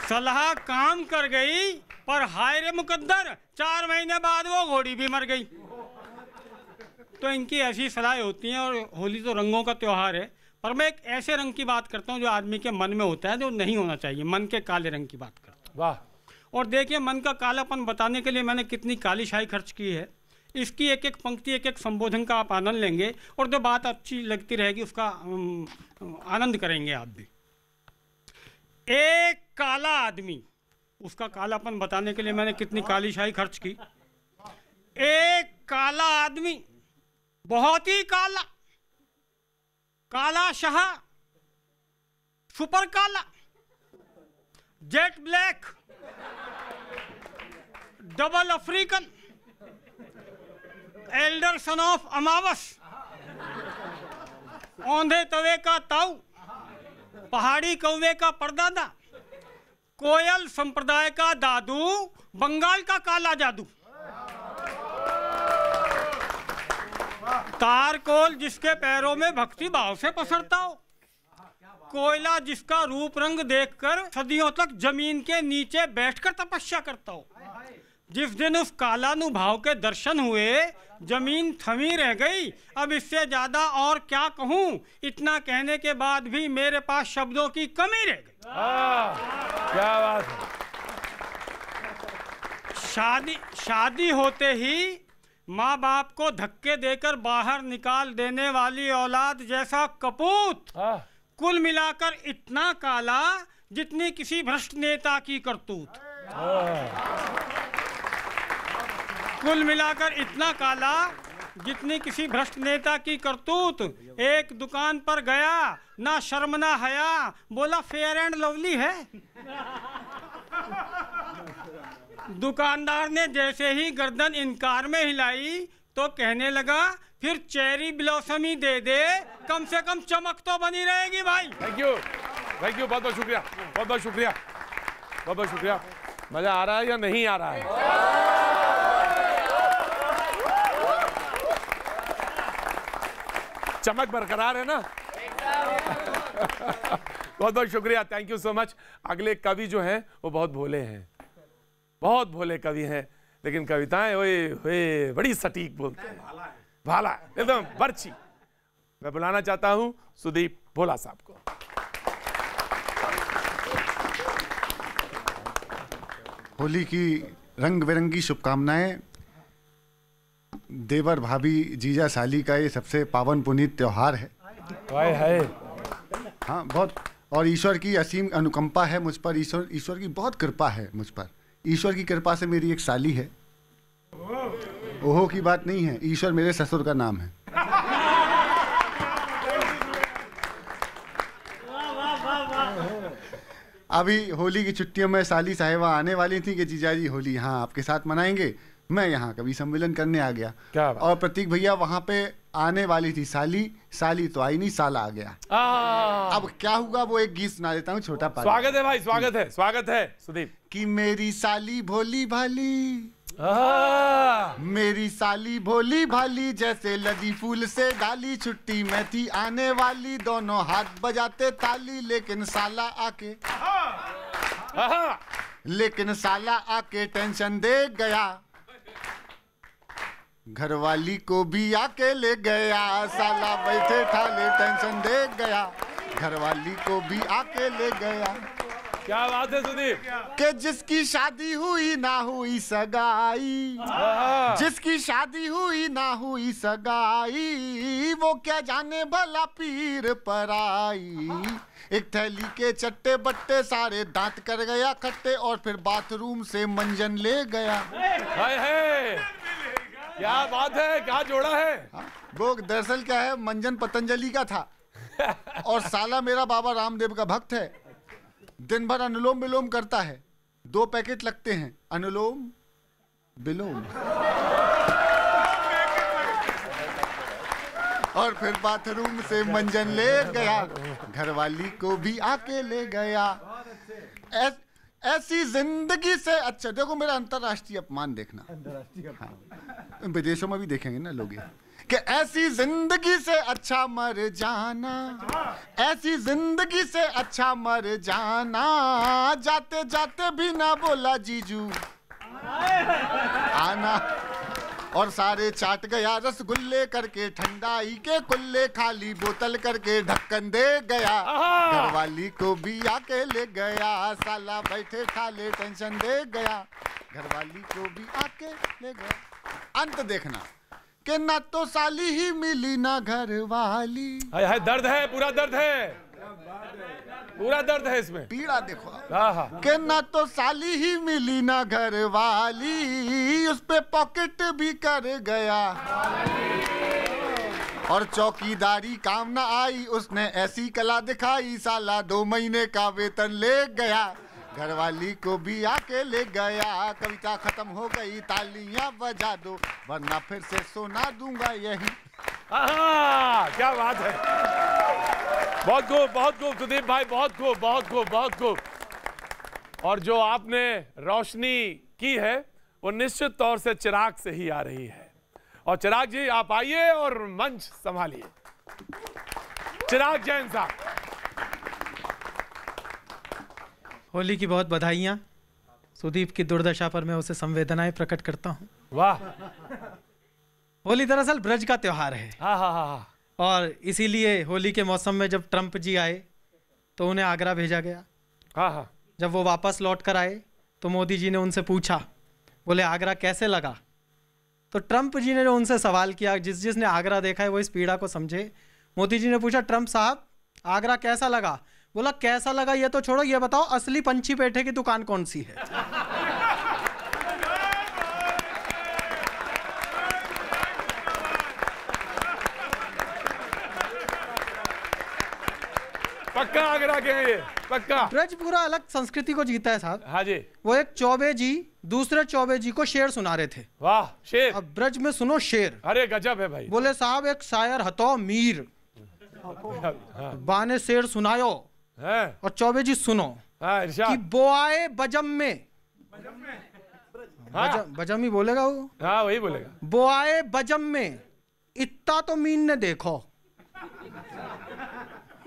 सलाह काम कर गई पर हाय रे मुकद्दर चार महीने बाद वो घोड़ी भी मर गई। तो इनकी ऐसी सलाह होती हैं और होली तो रंगों का त्यौहार है। पर मैं एक ऐसे रंग की बात करता हूँ जो आदमी के मन में होता है जो नहीं होना चाहिए। मन के काले रंग की बात करता हूँ। वाह। और देखिए मन का कालापन बताने के लिए मैंने कितनी काली शाही खर्च की है। इसकी एक एक पंक्ति एक एक संबोधन का आप आनंद लेंगे और जो बात अच्छी लगती रहेगी उसका आनंद करेंगे आप भी। एक काला आदमी उसका कालापन बताने के लिए मैंने कितनी काली शाही खर्च की। एक काला आदमी बहुत ही काला। काला शाह, सुपर काला, jet black, double African, elder son of अमावस, औंधे तवे का ताऊ, पहाड़ी कौवे का परदादा, कोयल संप्रदाय का दादू, बंगाल का काला जादू। तारकोल जिसके पैरों में भक्ति भाव से पसरता हो। कोयला जिसका रूप रंग देखकर सदियों तक ज़मीन के नीचे बैठकर तपस्या करता हो। जिस दिन उस कालानुभाव के दर्शन हुए ज़मीन थमी रह गई। अब इससे ज़्यादा और क्या कहूँ? इतना कहने के बाद भी मेरे पास शब्दों की कमी रह गई। वाह क्या बात है। शादी शादी होते ही माँ बाप को धक्के देकर बाहर निकाल देने वाली औलाद जैसा कपूत। कुल मिलाकर इतना काला जितनी किसी भ्रष्ट नेता की करतूत। कुल मिलाकर इतना काला जितनी किसी भ्रष्ट नेता की करतूत। एक दुकान पर गया ना शर्म ना हया बोला फेयर एंड लवली है। दुकानदार ने जैसे ही गर्दन इनकार में हिलाई तो कहने लगा, फिर चेरी ब्लॉसम ही दे दे, कम से कम चमक तो बनी रहेगी भाई। थैंक यू थैंक यू बहुत बहुत शुक्रिया। बहुत बहुत शुक्रिया। बहुत बहुत शुक्रिया। मज़ा आ रहा है या नहीं आ रहा है? चमक बरकरार है ना? बहुत बहुत शुक्रिया। थैंक यू सो मच अगले कवि जो हैं, वो बहुत भोले हैं। बहुत भोले कवि हैं लेकिन कविताएँ ओए ओए बड़ी सटीक बोलते हैं। भाला एकदम बर्ची मैं बुलाना चाहता हूँ सुदीप भोला साहब को। होली की रंग बिरंगी शुभकामनाएँ। देवर भाभी जीजा साली का ये सबसे पावन पुनीत त्यौहार है। हाय हाय। हाँ बहुत और ईश्वर की असीम अनुकंपा है मुझ पर। ईश्वर ईश्वर की बहुत कृपा है मुझ पर। ईश्वर की कृपा से मेरी एक साली है। ओहो की बात नहीं है ईश्वर मेरे ससुर का नाम है। अभी होली की छुट्टियों में साली साहिबा आने वाली थी कि जीजा जी होली यहाँ आपके साथ मनाएँगे। मैं यहाँ कवि सम्मेलन करने आ गया। क्या और प्रतीक भैया वहाँ पे आने वाली थी साली साली तो आई नहीं साला आ गया। आ, अब क्या हुआ वो एक गीत सुना देता हूँ छोटा पाला स्वागत है भाई स्वागत है स्वागत है सुदीप। कि मेरी साली भोली भाली आ, मेरी साली भोली भाली जैसे लदी फूल से डाली छुट्टी में थी आने वाली। दोनों हाथ बजाते ताली लेकिन साला आके लेकिन साला आके टेंशन दे गया। घरवाली को भी आके ले गया। साला बैठे ठाले टेंशन दे गया। घरवाली को भी आके ले गया। क्या बात है सुदीप? कि जिसकी शादी हुई ना हुई सगाई। जिसकी शादी हुई ना हुई सगाई वो क्या जाने भला पीर पर आई एक थैली के चट्टे बट्टे सारे दांत कर गया खट्टे और फिर बाथरूम से मंजन ले गया। हाय हाय। क्या बात है? क्या जोड़ा है? वो दरअसल क्या है मंजन पतंजलि का था। और साला मेरा बाबा रामदेव का भक्त है। दिन भर अनुलोम विलोम करता है। दो पैकेट लगते हैं अनुलोम विलोम। और फिर बाथरूम से मंजन ले गया घरवाली को भी आके ले गया। ऐसी ज़िंदगी से अच्छा देखो मेरा अंतरराष्ट्रीय अपमान देखना। हाँ। विदेशों में भी देखेंगे ना लोग कि ऐसी ज़िंदगी से अच्छा मर जाना ऐसी ज़िंदगी से अच्छा मर जाना जाते जाते भी ना बोला जीजू। आना। और सारे चाट गया रसगुल्ले करके ठंडाई के कुल्ले खाली बोतल करके ढक्कन दे गया! घरवाली को भी आके ले गया साला बैठे खाले टेंशन दे गया। घरवाली को भी आके ले गया। अंत देखना कि ना तो साली ही मिली ना घरवाली हाय हाय दर्द है पूरा दर्द है। पूरा दर्द है इसमें। पीड़ा देखो। हाँ हाँ। कि ना तो साली ही मिली ना घर वाली। उस पे पॉकेट भी कर गया। और चौकीदारी काम ना आई उसने ऐसी कला दिखाई साला दो महीने का वेतन ले गया। घरवाली को भी आके ले गया। कविता खत्म हो गई, तालियाँ बजा दो, वरना फिर से सुना दूँगा यही। क्या बात है। बहुत खूब बहुत खूब, सुदीप भाई, बहुत खूब बहुत खूब बहुत खूब। और जो आपने रोशनी की है, वो निश्चित तौर से चिराग से ही आ रही है। और चिराग जी, आप आइए और मंच संभालिए। चिराग जैन साहब। होली की बहुत बधाइयाँ। सुदीप की दुर्दशा पर मैं उसे संवेदनाएँ प्रकट करता हूँ। वाह। होली दरअसल ब्रज का त्योहार है। हाँ हाँ हाँ और इसीलिए होली के मौसम में जब ट्रंप जी आए तो उन्हें आगरा भेजा गया। हाँ हाँ। जब वो वापस लौट कर आए तो मोदी जी ने उनसे पूछा बोले आगरा कैसे लगा? तो ट्रंप जी ने जो उनसे सवाल किया जिस जिसने आगरा देखा है वो इस पीड़ा को समझे। मोदी जी ने पूछा ट्रंप साहब आगरा कैसा लगा? बोला कैसा लगा ये तो छोड़ो ये बताओ असली पंछी पेठे की दुकान कौन सी है? पक्का आगरा के ये पक्का। ब्रज पूरा अलग संस्कृति को जीता है साहब। हाँ जी। वो एक चौबे जी दूसरे चौबे जी को शेर सुना रहे थे। वाह शेर। अब ब्रज में सुनो शेर। अरे गजब है भाई। बोले साहब एक शायर हतो मीर। हाँ। बाने शेर सुनायो। और चौबे जी सुनो हाँ कि बोआए बजम में। हाँ। बजम, बजम ही बोलेगा वो? हाँ वही बोलेगा। बोआए बजम में इतना तो मीन ने देखो।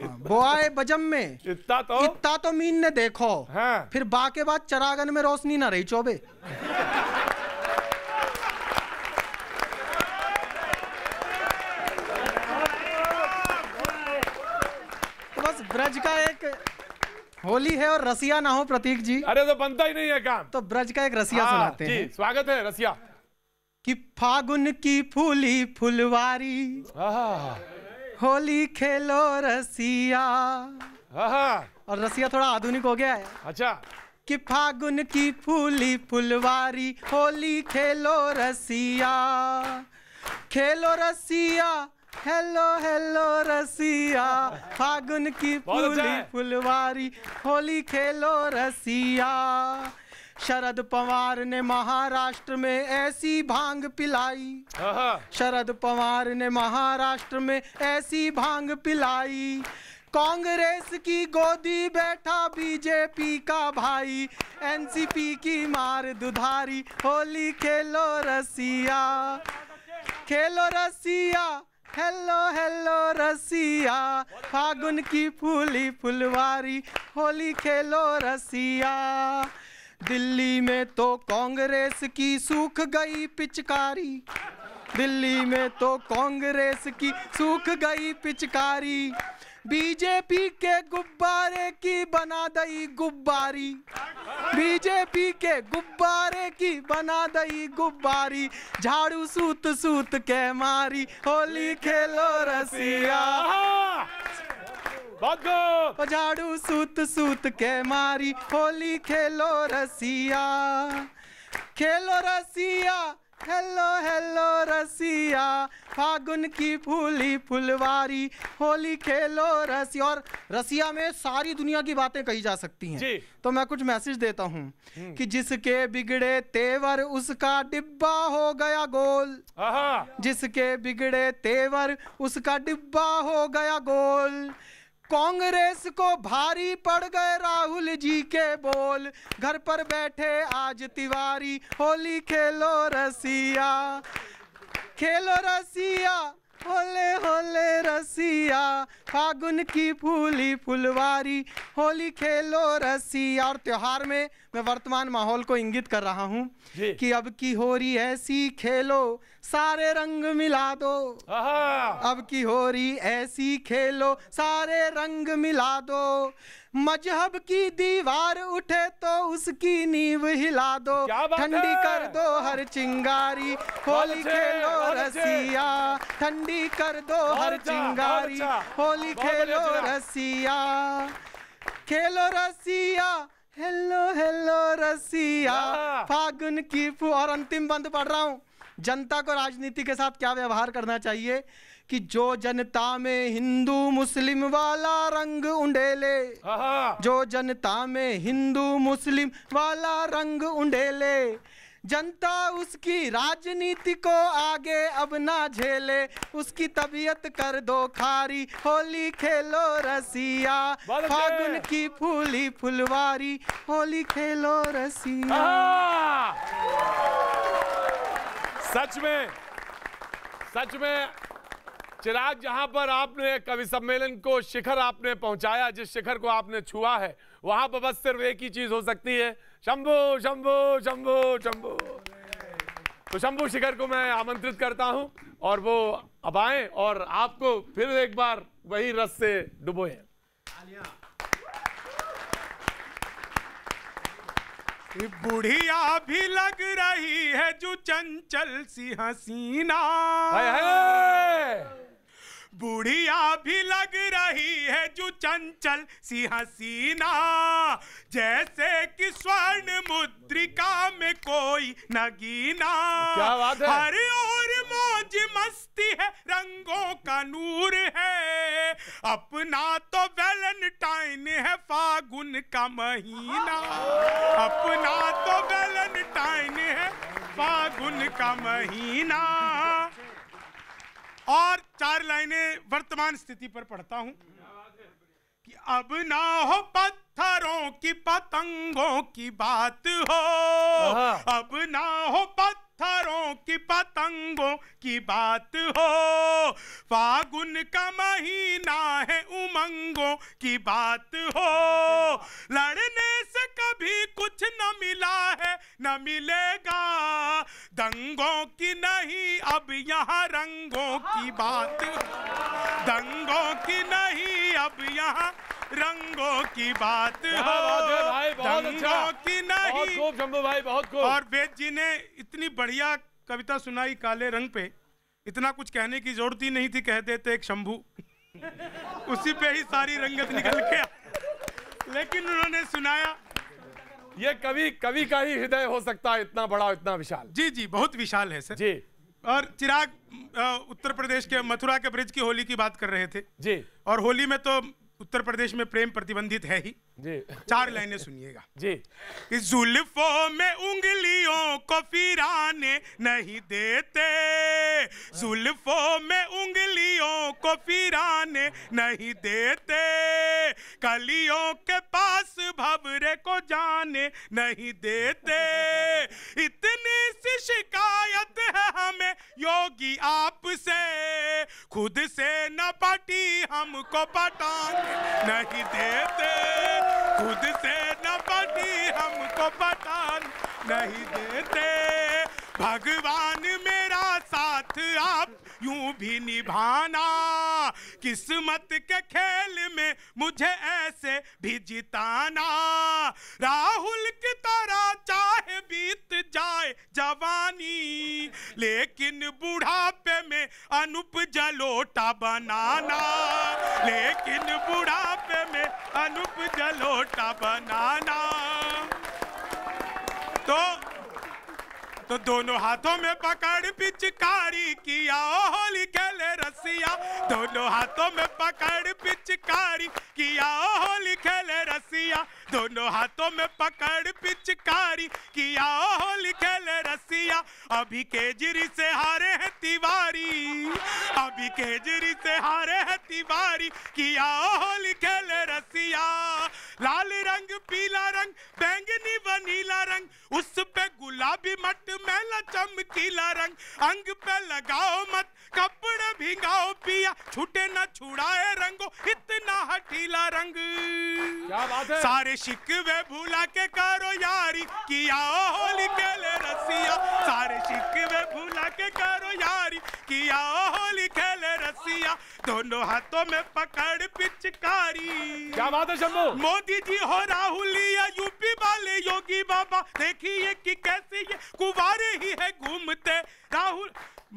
हाँ, बोआए बजम में इतना तो। इतना तो मीन ने देखो। हाँ। फिर बा के बाद चरागन में रोशनी ना रही चौबे तो बस ब्रज का एक होली है और रसिया ना हो प्रतीक जी। अरे तो बनता ही नहीं है काम। तो ब्रज का एक रसिया हाँ, सुनाते जी हैं। स्वागत है रसिया। कि फागुन की फूली फुलवारी होली खेलो रसिया। और रसिया थोड़ा आधुनिक हो गया है। अच्छा। कि फागुन की फूली फुलवारी होली खेलो रसिया। खेलो रसिया हेलो हेलो रसिया। फागुन की अच्छा फूली फुलवारी होली खेलो रसिया। शरद पवार ने महाराष्ट्र में ऐसी भाँग पिलाई। शरद पवार ने महाराष्ट्र में ऐसी भाँग पिलाई। कांग्रेस की गोदी बैठा बीजेपी का भाई। एनसीपी की मार दुधारी होली खेलो रसिया। खेलो रसिया। हेलो हेलो रसिया फागुन की फूली फुलवारी होली खेलो रसिया दिल्ली में तो कांग्रेस की सूख गई पिचकारी दिल्ली में तो कांग्रेस की सूख गई पिचकारी बीजेपी के गुब्बारे की बना दई गुब्बारी। बीजेपी के गुब्बारे की बना दई गुब्बारी। झाड़ू सूत सूत के मारी होली खेलो रसिया। झाड़ू सूत सूत के मारी होली खेलो रसिया। खेलो रसिया। हेलो हेलो रसिया। फागुन की फूली फुलवारी। होली खेलो रसिया। और रसिया में सारी दुनिया की बातें कही जा सकती। हैं। तो मैं कुछ मैसेज देता हूँ कि जिसके बिगड़े तेवर उसका डिब्बा हो गया गोल। जिसके बिगड़े तेवर उसका डिब्बा हो गया गोल। कांग्रेस को भारी पड़ गए राहुल जी के बोल। घर पर बैठे आज तिवारी, होली खेलो रसिया। खेलो रसिया, होले होले रसिया। फागुन की फूली फुलवारी, होली खेलो रसिया। और त्योहार में मैं वर्तमान माहौल को इंगित कर रहा हूँ कि अब की हो रही ऐसी खेलो सारे रंग मिला दो। अब की हो रही ऐसी खेलो सारे रंग मिला दो। मज़हब की दीवार उठे तो उसकी नींव हिला दो। ठंडी कर दो हर चिंगारी होली खेलो रसिया। ठंडी कर दो हर चिंगारी। होली खेलो रसिया। खेलो रसिया हेलो हेलो रसिया। फागुन की फू और अंतिम बंद पढ़ रहा हूँ। जनता को राजनीति के साथ क्या व्यवहार करना चाहिए? कि जो जनता में हिंदू मुस्लिम वाला रंग उंडेले। जो जनता में हिंदू मुस्लिम वाला रंग उंडेले। जनता उसकी राजनीति को आगे अब ना झेले। उसकी तबीयत कर दो खारी होली खेलो रसिया। फागुन की फूली फुलवारी होली खेलो रसिया। सच में सच में चिराग जहाँ पर आपने कवि सम्मेलन को शिखर आपने पहुँचाया जिस शिखर को आपने छुआ है वहाँ पर बस सिर्फ़ एक ही चीज़ हो सकती है शंभू शंभू शंभू शंभू। तो शंभू शिखर को मैं आमंत्रित करता हूँ और वो अब आए और आपको फिर एक बार वही रस से डुबोए। बुढ़िया भी लग रही है जो चंचल सी हसीना हाय हाय। बुढ़िया भी लग रही है जो चंचल सी हसीना जैसे कि स्वर्ण मुद्रिका में कोई नगीना। क्या बात है? हर ओर मौज मस्ती है रंगों का नूर है। अपना तो वैलेंटाइन है फागुन का महीना। अपना तो वैलेंटाइन है फागुन का महीना। और चार लाइनें वर्तमान स्थिति पर पढ़ता हूँ कि अब ना हो पत्थरों की पतंगों की बात हो अब ना हो पत्थरों की पतंगों की बात हो। फागुन का महीना है उमंगों की बात हो। लड़ने से कभी कुछ न मिला है न मिलेगा। दंगों की नहीं अब यहाँ रंगों की बात दंगों की नहीं अब यहाँ रंगों की बात हो। भाई बहुत अच्छा। दंगों की नहीं शंभू भाई बहुत और वेद जी ने इतनी बढ़िया कविता सुनाई काले रंग पे इतना कुछ कहने की ज़रूरत ही नहीं थी कह देते एक शंभू। उसी पे ही सारी रंगत निकल गया लेकिन उन्होंने सुनाया। ये कवि कवि का ही हृदय हो सकता है इतना बड़ा इतना विशाल। जी जी बहुत विशाल है सर। जी। और चिराग उत्तर प्रदेश के मथुरा के ब्रिज की होली की बात कर रहे थे। जी। और होली में तो उत्तर प्रदेश में प्रेम प्रतिबंधित है ही। जी। चार लाइनें सुनिएगा। जी। जुल्फों में उंगलियों को फिराने नहीं देते। जुल्फों में उंगलियों को फिराने नहीं देते। कलियों के पास भवरे को जाने नहीं देते। इतनी सी शिकायत है हमें योगी आपसे। खुद से न पटी हमको पटाने नहीं देते। खुद से न बनी हमको पटान नहीं देते। भगवान मेरा साथ आप यूँ भी निभाना। किस्मत के खेल में मुझे ऐसे भी जिताना। राहुल की तरह चाहे बीत जाए जवानी, लेकिन बुढ़ापे में अनुप जलोटा बनाना। लेकिन बुढ़ापे में अनुप जलोटा बनाना। तो तो दोनों हाथों में पकड़ पिचकारी किया। होली खेले रसिया। दोनों हाथों में पकड़ पिचकारी किया। होली खेले रसिया। दोनों हाथों में पकड़ पिचकारी किया। होली खेले रसिया। अभी केजरी से हारे हैं तिवारी। अभी केजरी से हारे हैं तिवारी। किया। होली खेले रसिया। लाल रंग पीला रंग बैंगनी व नीला रंग। उस पे गुलाबी मट मैला चमकीला रंग। अंग पे लगाओ मत कपड़े भिगाओ पिया। छूटे न छुड़ाए रंगो इतना हठीला रंग। क्या बात है? सारे शिकवे भूला के करो यारी किया होली खेले रसिया। सारे शिकवे भूला के करो यारी किया होली खेले रसिया। दोनों हाथों में पकड़ पिचकारी। क्या बात है शंभू? मोदी जी हो राहुल, या यूपी वाले योगी बाबा। देखिए कि कैसे ये कुवारे ही है घूमते। राहुल,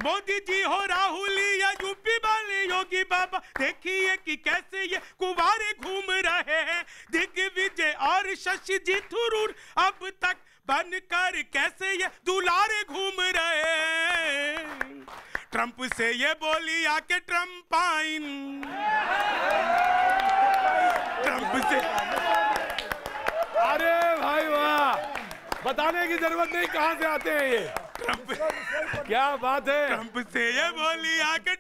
मोदी जी हो राहुल, या यूपी वाले योगी बाबा। देखिए कि कैसे ये कुवारे घूम रहे हैं। दिग्विजय और शशि जी थरूर अब तक बनकर कैसे ये दुलारे घूम रहे ट्रंप से ये बोली आके ट्रंप से। अरे भाई वाह। बताने की ज़रूरत नहीं कहाँ से आते हैं ये? ट्रंप। क्या बात है? ट्रंप से ये बोली आके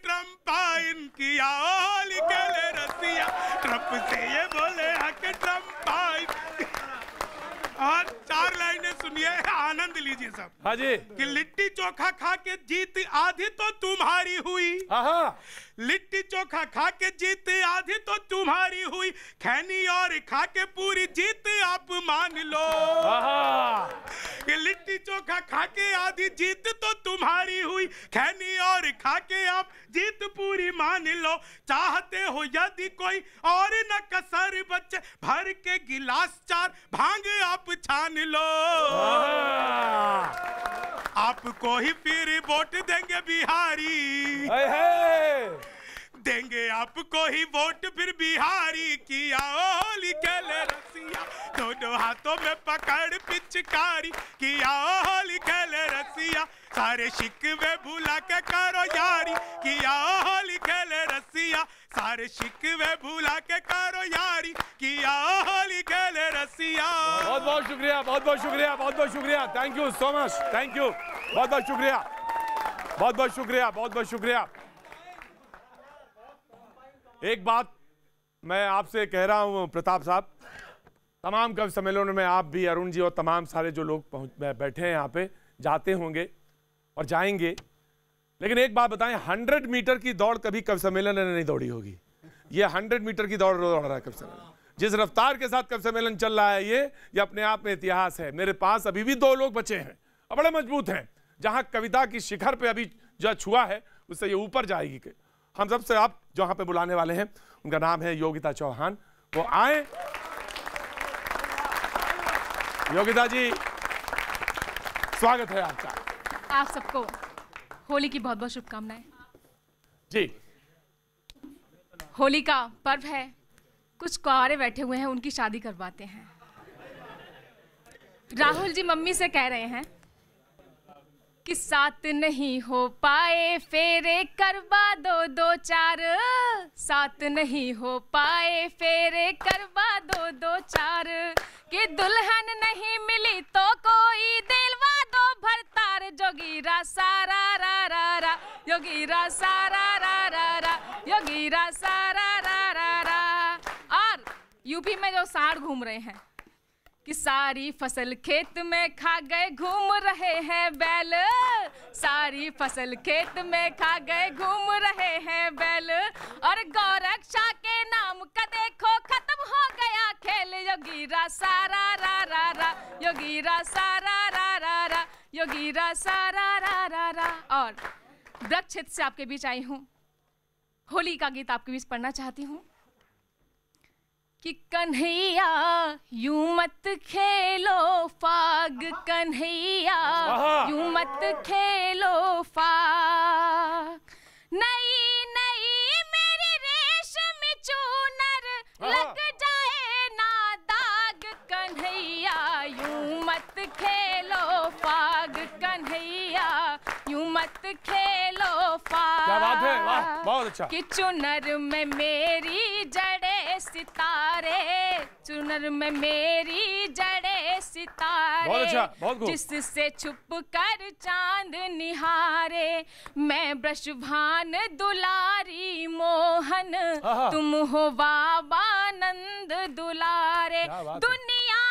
इनकी आल के ले रसिया। ट्रंप से ये बोले आके ट्रम्पाइन और चार लाइनें सुनिए आनंद लीजिए सब। हाँ जी। कि लिट्टी चोखा खा के जीत आधी तो तुम्हारी हुई। हाँ हाँ लिट्टी चोखा खा के जीत आधी तो तुम्हारी हुई। खैनी और खा के पूरी जीत आप मान लो। हाँ, हाँ ये लिट्टी चोखा खा के आधी जीत तो तुम्हारी हुई। खैनी और खा के आप जीत पूरी मान लो। चाहते हो यदि कोई और न कसर बच्चे भर के गिलास चार भाँग आप छान लो। हाँ। आपको ही फिर वोट देंगे बिहारी। देंगे आपको ही वोट, फिर बिहारी किया होली खेले रसिया। दोनों हाथों में पकड़, पिचकारी किया होली खेले रसिया। सारे शिकवे भूला के करो यारी किया होली खेले रसिया। सारे शिकवे भूला के करो यारी किया होली खेले रसिया। बहुत बहुत शुक्रिया, बहुत बहुत शुक्रिया, बहुत बहुत शुक्रिया। Thank you so much thank you बहुत बहुत शुक्रिया, बहुत बहुत शुक्रिया, बहुत बहुत शुक्रिया। एक बात मैं आपसे कह रहा हूँ, प्रताप साहब। तमाम कवि सम्मेलनों में आप भी, अरुण जी और तमाम सारे जो लोग बैठे हैं यहाँ पे, जाते होंगे और जाएँगे। लेकिन एक बात बताएँ, हंड्रेड मीटर की दौड़ कभी कवि सम्मेलन ने नहीं दौड़ी होगी। ये हंड्रेड मीटर की दौड़ दौड़ रहा है कवि सम्मेलन। जिस रफ्तार के साथ कवि सम्मेलन चल रहा है ये ये अपने आप में इतिहास है। मेरे पास अभी भी दो लोग बचे हैं, और बड़े मज़बूत हैं, जहाँ कविता की शिखर पे अभी जो छुआ है, उससे ये ऊपर जाएगी। हम सबसे आप जहाँ पे बुलाने वाले हैं उनका नाम है योगिता चौहान। वो आए। योगिता जी स्वागत है आपका। आप सबको होली की बहुत बहुत शुभकामनाएँ। जी। होली का पर्व है कुछ कुआरे बैठे हुए हैं उनकी शादी करवाते हैं। राहुल जी मम्मी से कह रहे हैं कि साथ नहीं हो पाए, फेरे करवा दो दो चार। साथ नहीं हो पाए, फेरे करवा दो दो चार। कि दुल्हन नहीं मिली तो कोई दिलवा दो भरतार जोगीरा सारा रा रा रा योगीरा सारा रा रा रा योगीरा सारा रा रा रा और यूपी में जो साड़ घूम रहे हैं कि सारी फ़सल खेत में खा गए, घूम रहे हैं बैल। सारी फ़सल खेत में खा गए, घूम रहे हैं बैल। और गौरक्षा के नाम का देखो, खत्म हो गया खेल। योगीरा सारा रा रा रा। योगीरा सारा रा रा रा। योगीरा सारा रा रा रा। और वृक्ष हित से आपके बीच आई हूँ। होली का गीत आपके बीच पढ़ना चाहती हूँ। कि कन्हैया यूँ मत खेलो फाग कन्हैया। यूँ मत खेलो फाग। नई नई मेरी रेशम चूनर। लग जाए ना दाग कन्हैया यूँ मत खेलो फाग कन्हैया यूँ मत खेलो फाग क्या बात है? वाह बहुत अच्छा। कि चुनर में मेरी सितारे चुनर में मेरी जड़े सितारे। बहुत अच्छा, बहुत जिससे छुप कर चाँद निहारे मैं ब्रशभान दुलारी मोहन। तुम हो बाबा नंद दुलारे। है। दुनिया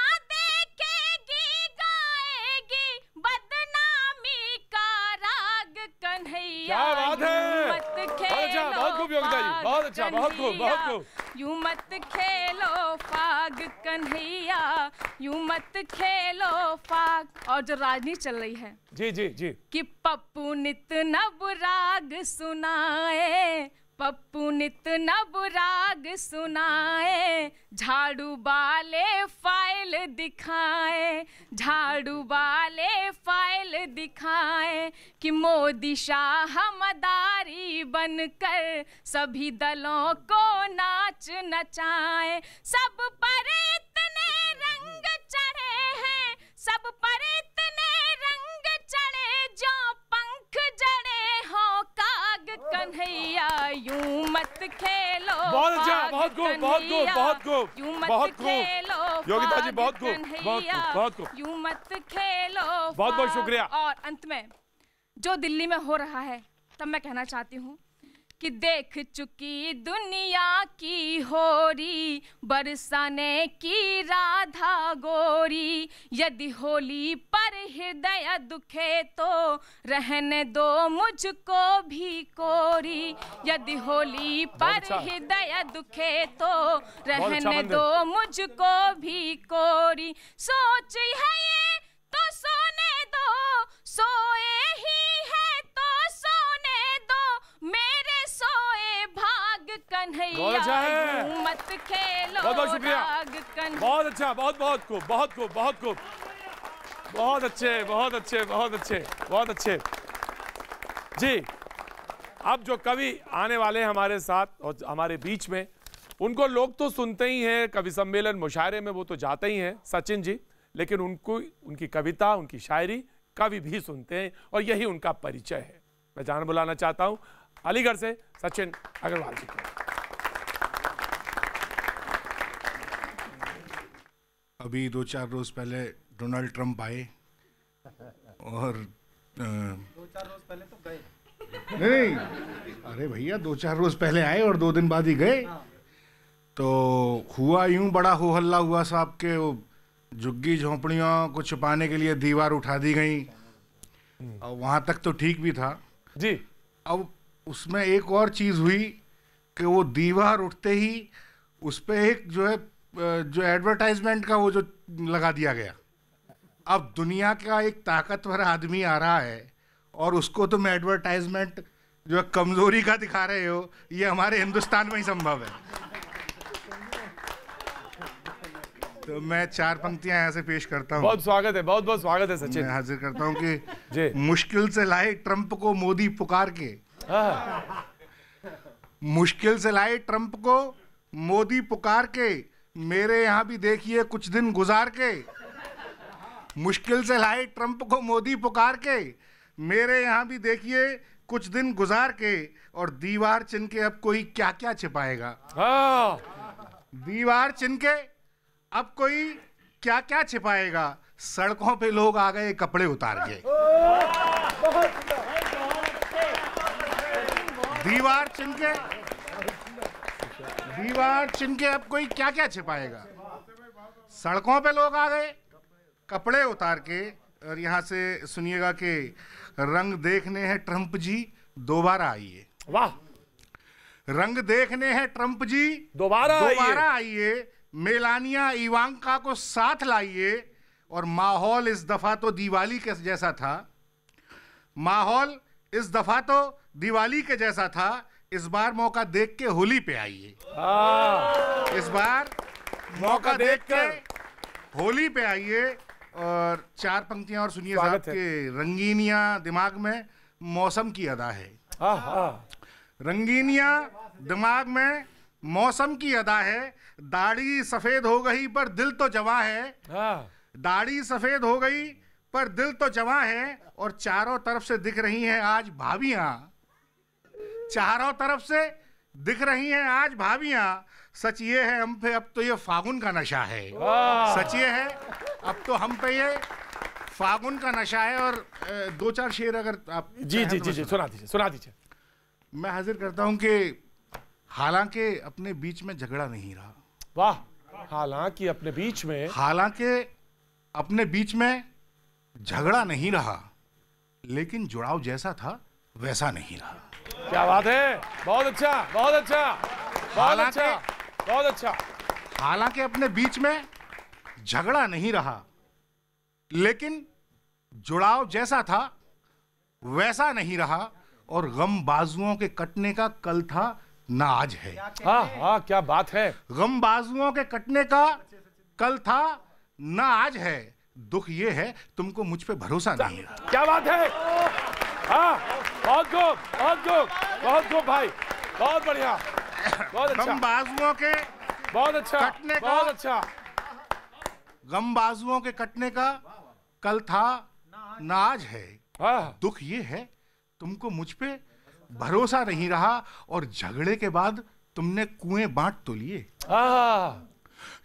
क्या बात है? मत अच्छा, खेलो बहुत खूब योगिता जी, बहुत अच्छा, बहुत खूब, बहुत खूब। यूँ मत खेलो फाग कन्हैया। यूँ मत खेलो फाग। और जो राजनीति चल रही है जी जी जी। कि पप्पू नित नब राग सुनाए। पप्पू नित नब राग सुनाए, झाड़ू वाले फ़ाइल दिखाए, झाड़ू वाले फ़ाइल दिखाए कि मोदी शाह मदारी बनकर सभी दलों को नाच नचाए। सब पर इतने रंग चढ़े हैं, सब पर इतने रंग चढ़े, जो पंख जड़े हो काग कन्हैया यूँ मत खेलो बहुत अच्छा, बहुत खूब, बहुत खूब, बहुत खूब, यूँ मत बहुत खेलो योगिता जी, बहुत खूब, बहुत खूब, बहुत खूब। यूँ मत खेलो बहुत बहुत शुक्रिया। और अंत में जो दिल्ली में हो रहा है तब मैं कहना चाहती हूँ कि देख चुकी दुनिया की होरी बरसाने की राधा गोरी। यदि होली पर हृदय दुखे तो रहने दो मुझको भी कोरी। यदि होली पर अच्छा। हृदय दुखे तो अच्छा रहने दो मुझको भी कोरी। सोच है ये तो सोने दो सोए है कन्हैया अच्छा है। मत खेलो बहुत बहुत शुक्रिया। बहुत अच्छा बहुत बहुत खूब बहुत खूब बहुत खूब। बहुत अच्छे बहुत अच्छे बहुत अच्छे बहुत अच्छे। जी अब जो कवि आने वाले हमारे साथ और हमारे बीच में उनको लोग तो सुनते ही हैं कवि सम्मेलन मुशायरे में वो तो जाते ही हैं सचिन जी। लेकिन उनको उनकी कविता उनकी शायरी कवि भी सुनते हैं और यही उनका परिचय है। मैं जान बुलाना चाहता हूँ अलीगढ़ से सचिन अग्रवाल जी को। अभी दो चार रोज पहले डोनाल्ड ट्रंप आए और दो चार रोज अ, नहीं नहीं अरे भैया दो चार रोज पहले आए और दो दिन बाद ही गए। तो हुआ यूँ बड़ा हो हल्ला हुआ साहब के वो झुग्गी झोंपड़ियों को छुपाने के लिए दीवार उठा दी गई। और वहाँ तक तो ठीक भी था। जी। अब उसमें एक और चीज़ हुई कि वो दीवार उठते ही उस पे एक जो है जो एडवर्टाइजमेंट का वो जो लगा दिया गया। अब दुनिया का एक ताकतवर आदमी आ रहा है और उसको तुम एडवर्टाइजमेंट जो है कमज़ोरी का दिखा रहे हो ये हमारे हिंदुस्तान में ही संभव है। तो मैं चार पंक्तियाँ यहाँ से पेश करता हूँ। बहुत स्वागत है बहुत बहुत स्वागत है सचिन। मैं हाजिर करता हूँ कि मुश्किल से लाए ट्रंप को मोदी पुकार के। हाँ, मुश्किल से लाए ट्रंप को मोदी पुकार के। मेरे यहाँ भी देखिए कुछ दिन गुजार के। मुश्किल से लाए ट्रंप को मोदी पुकार के। मेरे यहाँ भी देखिए कुछ दिन गुजार के और दीवार चिन के अब कोई क्या क्या छिपाएगा। हाँ। दीवार चिन के अब कोई क्या क्या छिपाएगा। सड़कों पे लोग आ गए कपड़े उतार के। दीवार चिन के दीवार चिन के अब कोई क्या क्या छिपाएगा? सड़कों पे लोग आ गए कपड़े उतार के और यहाँ से सुनिएगा कि रंग देखने हैं ट्रंप जी दोबारा आइए। वाह। रंग देखने हैं ट्रंप जी दोबारा दोबारा आइए मेलानिया इवांका को साथ लाइए और माहौल इस दफ़ा तो दिवाली के जैसा था। माहौल इस दफ़ा तो दिवाली के जैसा था इस बार मौका देख के होली पे आइए। हाँ। इस बार मौका देख के होली पे आइए और चार पंक्तियाँ और सुनिए साहब के रंगीनिया दिमाग में मौसम की अदा है। हाँ हाँ। रंगीनिया दिमाग में मौसम की अदा है। दाढ़ी सफ़ेद हो गई पर दिल तो जवा है। हाँ। दाढ़ी सफ़ेद हो गई पर दिल तो जवा है और चारों तरफ़ से दिख रही हैं आज भाभियाँ। चारों तरफ़ से दिख रही हैं आज भाभियाँ। सच ये है हम पे अब तो ये फागुन का नशा है। सच ये है अब तो हम पे ये फागुन का नशा है और दो चार शेर अगर आप जी जी तो जी जी सुना दीजिए सुना दीजिए। मैं हाजिर करता हूँ कि हालाँकि अपने बीच में झगड़ा नहीं रहा। वाह हालाँकि अपने बीच में हालाँकि अपने बीच में झगड़ा नहीं रहा लेकिन जुड़ाव जैसा था वैसा नहीं रहा। क्या बात है? बहुत अच्छा बहुत अच्छा बहुत अच्छा बहुत अच्छा। हालाँकि अपने बीच में झगड़ा नहीं रहा लेकिन जुड़ाव जैसा था वैसा नहीं रहा और गम बाजुओं के कटने का कल था ना आज है। हाँ हाँ? क्या बात है। गम बाजुओं के कटने का कल था ना आज है। दुख ये है तुमको मुझ पे भरोसा नहीं रहा। क्या बात है? हाँ बहुत खूब बहुत खूब बहुत खूब भाई बहुत बढ़िया बहुत अच्छा। गम बाजुओं के बहुत अच्छा कटने का- बहुत अच्छा। गम बाजुओं के कटने का कल था नाज है। हाँ। दुख ये है तुमको मुझ पे भरोसा नहीं रहा और झगड़े के बाद तुमने कुएँ बांट तो लिए। हाँ।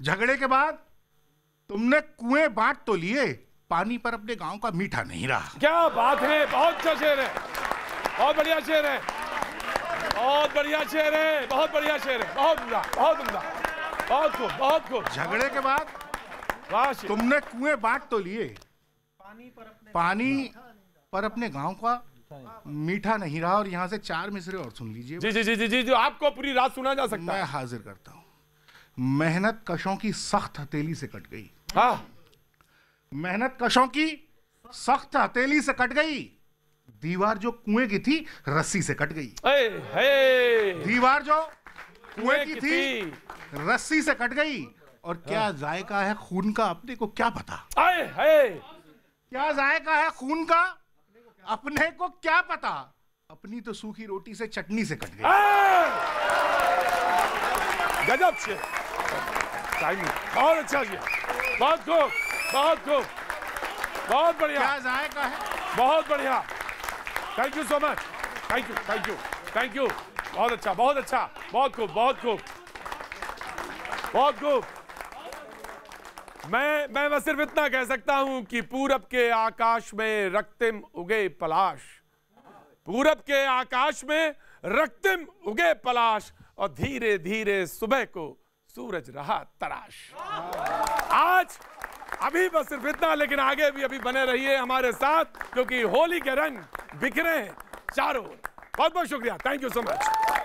झगड़े के बाद तुमने कुएँ बांट तो लिए। पानी पर अपने गाँव का मीठा नहीं रहा। क्या बात है बहुत अच्छा शेर है बहुत बढ़िया शेर है बहुत बढ़िया शेर है बहुत बढ़िया शेर है बहुत उमदा बहुत उमदा बहुत खूब बहुत खूब। झगड़े के बाद तुमने कुएँ बांट तो लिए। पानी पर अपने गाँव का मीठा नहीं रहा और यहाँ से चार मिसरे और सुन लीजिए। जी जी जी जी जी जी आपको पूरी रात सुना जा सकता मैं हाजिर करता हूँ। मेहनत कशों की सख्त हथेली से कट गई। हाँ। मेहनत कशों की सख्त हथेली से कट गई। दीवार जो कुएँ की थी रस्सी से कट गई। ए, हे! दीवार जो कुएँ की थी रस्सी से कट गई। और क्या जायका है खून का अपने को क्या पता? आए हे! क्या जायका है खून का अपने को क्या पता? अपनी तो सूखी रोटी से चटनी से कट गई। गजब शेर टाइमिंग बहुत अच्छा बहुत खूब। बहुत खूब। बहुत बढ़िया। क्या जायका है बहुत बढ़िया। Thank you so much thank you thank you thank you बहुत अच्छा बहुत अच्छा। बहुत खूब बहुत खूब। बहुत खूब। मैं मैं बस सिर्फ़ इतना कह सकता हूँ कि पूरब के आकाश में रक्तिम उगे पलाश। पूरब के आकाश में रक्तिम उगे पलाश और धीरे धीरे सुबह को सूरज रहा तराश। आज अभी बस सिर्फ़ इतना, लेकिन आगे भी अभी बने रहिए हमारे साथ, क्योंकि होली के रंग बिखरे हैं। चारों बहुत बहुत शुक्रिया। Thank you so much